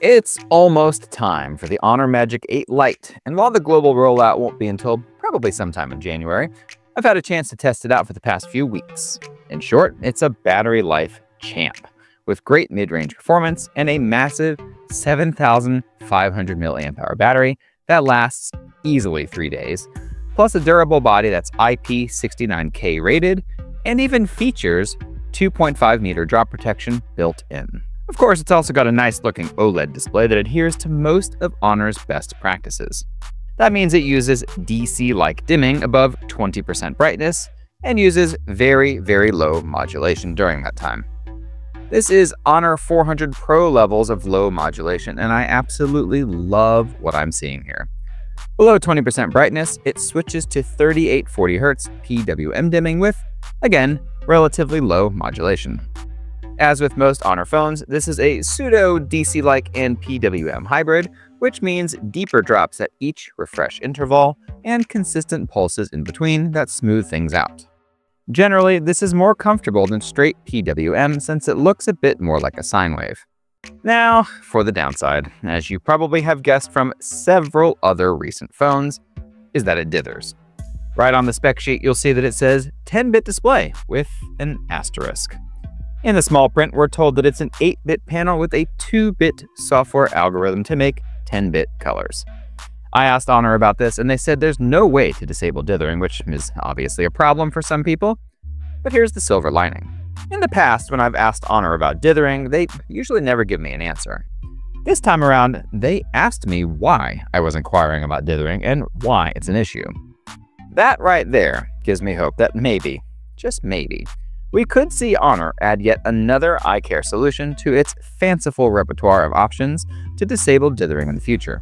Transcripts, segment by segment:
It's almost time for the Honor Magic 8 Lite, and while the global rollout won't be until probably sometime in January, I've had a chance to test it out for the past few weeks. In short, it's a battery life champ with great mid-range performance and a massive 7,500 mAh battery that lasts easily three days, plus a durable body that's IP69K rated and even features 2.5 meter drop protection built in. Of course, it's also got a nice looking OLED display that adheres to most of Honor's best practices. That means it uses DC-like dimming above 20% brightness and uses very, very low modulation during that time. This is Honor 400 Pro levels of low modulation, and I absolutely love what I'm seeing here. Below 20% brightness, it switches to 3840 Hz PWM dimming with, again, relatively low modulation. As with most Honor phones, this is a pseudo DC-like and PWM hybrid, which means deeper drops at each refresh interval and consistent pulses in between that smooth things out. Generally, this is more comfortable than straight PWM since it looks a bit more like a sine wave. Now, for the downside, as you probably have guessed from several other recent phones, is that it dithers. Right on the spec sheet, you'll see that it says 10-bit display with an asterisk. In the small print, we're told that it's an 8-bit panel with a 2-bit software algorithm to make 10-bit colors. I asked Honor about this, and they said there's no way to disable dithering, which is obviously a problem for some people. But here's the silver lining. In the past, when I've asked Honor about dithering, they usually never give me an answer. This time around, they asked me why I was inquiring about dithering and why it's an issue. That right there gives me hope that maybe, just maybe, we could see Honor add yet another eye care solution to its fanciful repertoire of options to disable dithering in the future.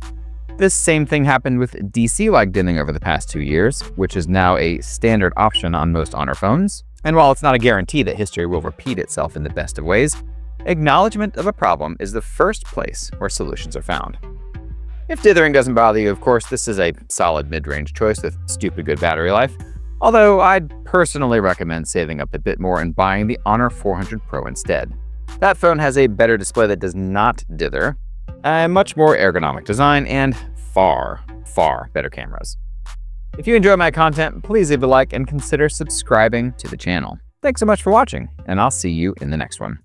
This same thing happened with DC-like dimming over the past two years, which is now a standard option on most Honor phones. And while it's not a guarantee that history will repeat itself in the best of ways, acknowledgement of a problem is the first place where solutions are found. If dithering doesn't bother you, of course, this is a solid mid-range choice with stupid good battery life, although I'd personally recommend saving up a bit more and buying the Honor 400 Pro instead. That phone has a better display that does not dither, a much more ergonomic design, and far, far better cameras. If you enjoy my content, please leave a like and consider subscribing to the channel. Thanks so much for watching, and I'll see you in the next one.